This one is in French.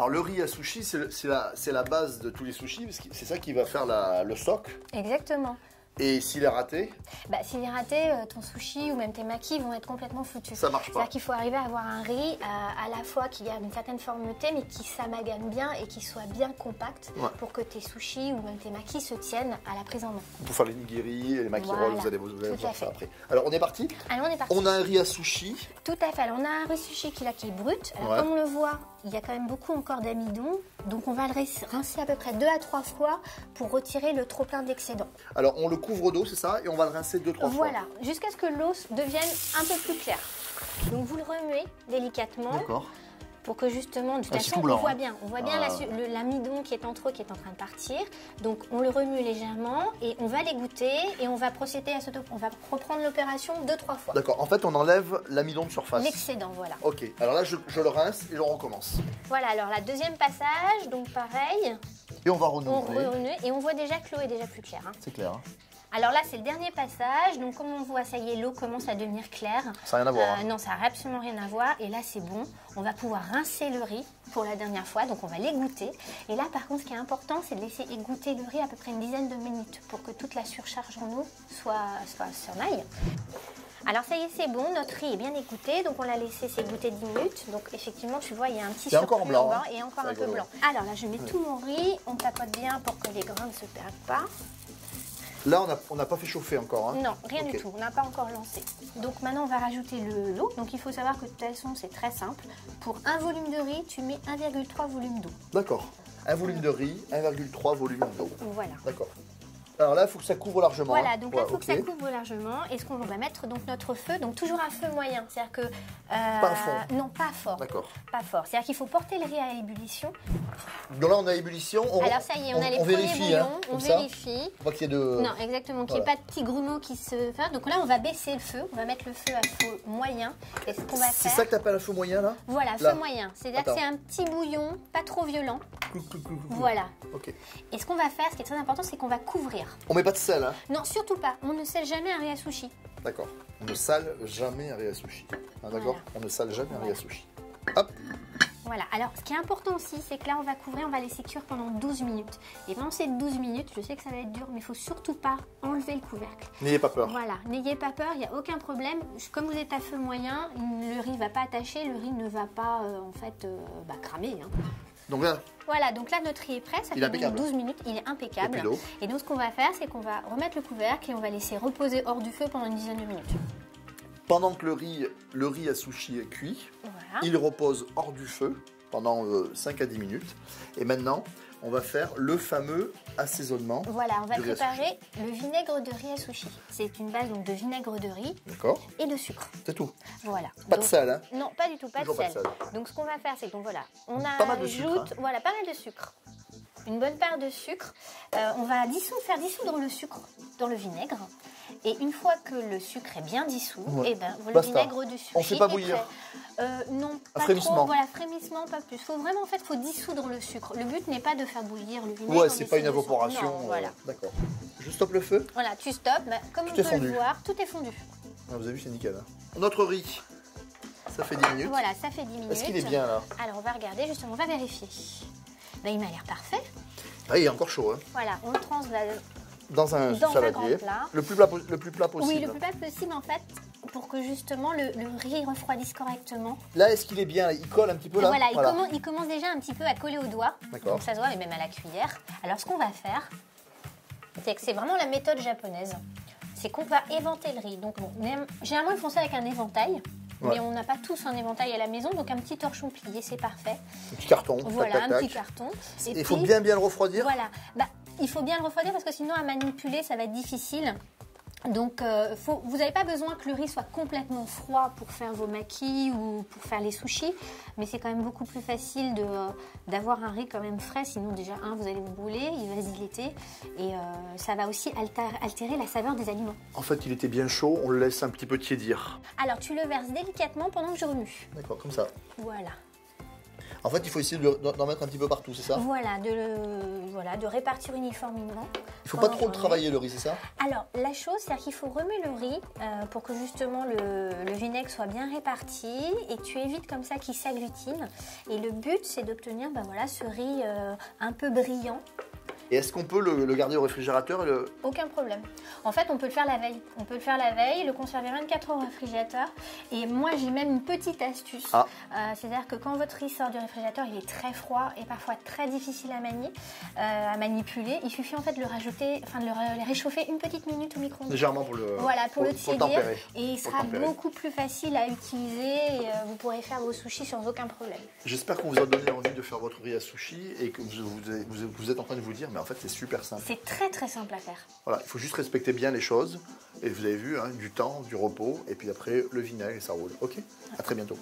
Alors le riz à sushi, c'est la, la base de tous les sushis, c'est ça qui va faire le stock. Exactement. Et s'il est raté, Bah, s'il est raté, euh, ton sushi ou même tes maquis vont être complètement foutus. ça marche pas. C'est-à-dire qu'il faut arriver à avoir un riz euh, à la fois qui garde une certaine fermeté, mais qui s'amalgame bien et qui soit bien compact Ouais. pour que tes sushis ou même tes maquis se tiennent à la prise en main. Pour faire les nigiri et les maki Voilà. rolls, vous allez, vous allez ça fait. après. Alors on est parti Alors on est parti. On a un riz à sushi. Tout à fait. Alors, on a un riz sushi qui, là, qui est brut. Alors, Ouais. comme on le voit, il y a quand même beaucoup encore d'amidon. Donc on va le rincer- à peu près deux à trois fois pour retirer le trop plein d'excédent. Alors on le couvre d'eau, c'est ça Et on va le rincer deux, trois fois. Voilà, jusqu'à ce que l'eau devienne un peu plus claire. Donc vous le remuez délicatement D'accord. pour que justement, de toute Ah, façon, on voit hein. bien, on voit bien Ah. l'amidon qui est entre eux, qui est en train de partir. Donc on le remue légèrement et on va l'égoutter et on va procéder à ce, on va reprendre l'opération deux trois fois. D'accord. En fait, on enlève l'amidon de surface. L'excédent, voilà. Ok. Alors là, je, je le rince et on recommence. Voilà, alors la deuxième passage, donc pareil, Et on va on renouveler. et on voit déjà que l'eau est déjà plus claire. hein. C'est clair. hein. Alors là, c'est le dernier passage. Donc comme on voit, ça y est, l'eau commence à devenir claire. Ça n'a rien à voir. hein. Euh, non, ça n'a absolument rien à voir. Et là, c'est bon. On va pouvoir rincer le riz pour la dernière fois. Donc, on va l'égoutter. Et là, par contre, ce qui est important, c'est de laisser égoutter le riz à peu près une dizaine de minutes pour que toute la surcharge en eau soit, soit s'en aille. Alors, ça y est, c'est bon. Notre riz est bien égoutté. Donc, on l'a laissé s'égoutter 10 minutes. Donc, effectivement, tu vois, il y a un petit encore surplus blanc, en bas hein. et encore un peu blanc. Alors là, je mets tout mon riz. On tapote bien pour que les grains ne se perdent pas. Là, on n'a pas fait chauffer encore. hein. Non, rien du tout. On n'a pas encore lancé. Donc maintenant, on va rajouter le- l'eau. Donc il faut savoir que de toute façon, c'est très simple. Pour un volume de riz, tu mets 1,3 volume d'eau. D'accord. Un volume de riz, 1,3 volume d'eau. Voilà. D'accord. Alors là, il faut que ça couvre largement. Voilà, hein. donc là, il faut que ça couvre largement. Et ce qu'on va mettre, donc notre feu, donc toujours un feu moyen. C'est-à-dire que. euh, Pas fond. Non, pas fort. D'accord. Pas fort. C'est-à-dire qu'il faut porter le riz à ébullition. Donc là, on a ébullition. On, Alors ça y est, on, a les premiers vérifie, bouillons. hein, on vérifie. On voit qu'il y ait de. Non, exactement, qu'il n'y ait Voilà. pas de petits grumeaux qui se. Enfin, donc là, on va baisser le feu. On va mettre le feu à feu moyen. Et ce qu'on va C'est ça que t'appelles un feu moyen là? Voilà, Là. feu moyen. C'est-à-dire que c'est un petit bouillon, pas trop violent. Voilà. Ok. Et ce qu'on va faire, ce qui est très important, c'est qu'on va couvrir. On met pas de sel, hein? Non, surtout pas. On ne sale jamais un riz à sushi. D'accord. On ne sale jamais un riz à sushi. Ah, D'accord? Voilà. On ne sale jamais un riz à sushi. Hop Voilà. Alors, ce qui est important aussi, c'est que là, on va couvrir, on va laisser cuire pendant 12 minutes. Et pendant ces 12 minutes, je sais que ça va être dur, mais il faut surtout pas enlever le couvercle. N'ayez pas peur. Voilà, n'ayez pas peur, il n'y a aucun problème. Comme vous êtes à feu moyen, le riz va pas attacher, le riz ne va pas, euh, en fait, euh, bah, cramer. hein. Donc là, Voilà, donc là notre riz est prêt, ça Il fait impeccable. 12 minutes, il est impeccable. Et donc ce qu'on va faire, c'est qu'on va remettre le couvercle et on va laisser reposer hors du feu pendant une dizaine de minutes. pendant que le riz, le riz à sushi est cuit, Voilà. il repose hors du feu pendant euh, 5 à 10 minutes. Et maintenant, on va faire le fameux assaisonnement. Voilà, on va préparer le vinaigre de riz à sushi. C'est une base donc de vinaigre de riz et de sucre. C'est tout. Voilà. Pas de sel, hein Non, pas du tout, pas de pas sel. de sel. Donc ce qu'on va faire, c'est qu'on voilà, on a Pas mal de sucre, hein. voilà, pas mal de sucre. Une bonne part de sucre. Euh, on va dissoudre, faire dissoudre le sucre dans le vinaigre. Et une fois que le sucre est bien dissous, Ouais. et ben, le Basta. vinaigre du sushi On fait pas bouillir. Euh, non, pas frémissement. trop. Voilà, frémissement, pas plus. Faut vraiment, en fait, faut dissoudre le sucre. Le but n'est pas de faire bouillir le vinaigre. Ouais, c'est pas une évaporation. Non, euh, voilà. D'accord. Je stoppe le feu. Voilà, tu stops. Bah, comme Tout on peut fondu. le voir, tout est fondu. Ah, vous avez vu, c'est nickel. hein. Notre riz, ça fait 10 minutes. Voilà, ça fait 10 minutes. Est-ce qu'il est bien là Alors, on va regarder, justement, on va vérifier. Ben, il m'a l'air parfait. Ah, il est encore chaud. Hein. Voilà, on le transvase. Dans un Dans un saladier. plat. Le plus plat, po- le plus plat possible. Oui, le plus plat possible, en fait, pour que justement le, le riz refroidisse correctement. Là, est-ce qu'il est bien? Il colle un petit peu là? Voilà, Il, commence, il commence déjà un petit peu à coller au doigt. D'accord. Ça se voit, et même à la cuillère. Alors, ce qu'on va faire, c'est que c'est vraiment la méthode japonaise. C'est qu'on va éventer le riz. Donc, bon, même- généralement, ils font ça avec un éventail. Ouais. Mais on n'a pas tous un éventail à la maison, donc un petit torchon plié, c'est parfait. Un petit carton. tac, Voilà, tac, un tac. petit carton. Et Il faut bien bien le refroidir. Voilà. Bah, il faut bien le refroidir parce que sinon à manipuler ça va être difficile. Donc euh, faut- vous n'avez pas besoin que le riz soit complètement froid pour faire vos maquis ou pour faire les sushis, mais c'est quand même beaucoup plus facile de, euh, d'avoir un riz quand même frais. Sinon déjà un vous allez vous brûler, il va dilater et euh, ça va aussi alter- altérer la saveur des aliments. En fait, il était bien chaud. On le laisse un petit peu tiédir. Alors tu le verses délicatement pendant que je remue. D'accord, comme ça. Voilà. En fait, il faut essayer de- d'en mettre un petit peu partout, c'est ça Voilà, de, le- voilà, de répartir uniformément. Il faut pas trop le travailler le riz, c'est ça Alors, la chose, c'est qu'il faut remuer le riz euh, pour que justement le, le vinaigre soit bien réparti et tu évites comme ça qu'il s'agglutine. Et le but, c'est d'obtenir ben voilà, ce riz euh, un peu brillant. Et est-ce qu'on peut le, le garder au réfrigérateur et le- Aucun problème. En fait, on peut le faire la veille. On peut le faire la veille, le conserver 24 heures au réfrigérateur. Et moi, j'ai même une petite astuce. Ah. Euh, C'est-à-dire que quand votre riz sort du réfrigérateur, il est très froid et parfois très difficile à manier, euh, à manipuler. Il suffit en fait de le rajouter, enfin de le, ré- le réchauffer une petite minute au micro-ondes. légèrement pour le Voilà, pour, le tiédir. et il sera beaucoup plus facile à utiliser et euh, vous pourrez faire vos sushis sans aucun problème. J'espère qu'on vous a donné envie de faire votre riz à sushi et que vous, vous- vous- vous êtes en train de vous dire, mais en fait, c'est super simple. C'est très très simple à faire. Voilà, il faut juste respecter bien les choses. Et vous avez vu, hein, du temps, du repos, et puis après, le vinaigre et ça roule. Ok? À très bientôt.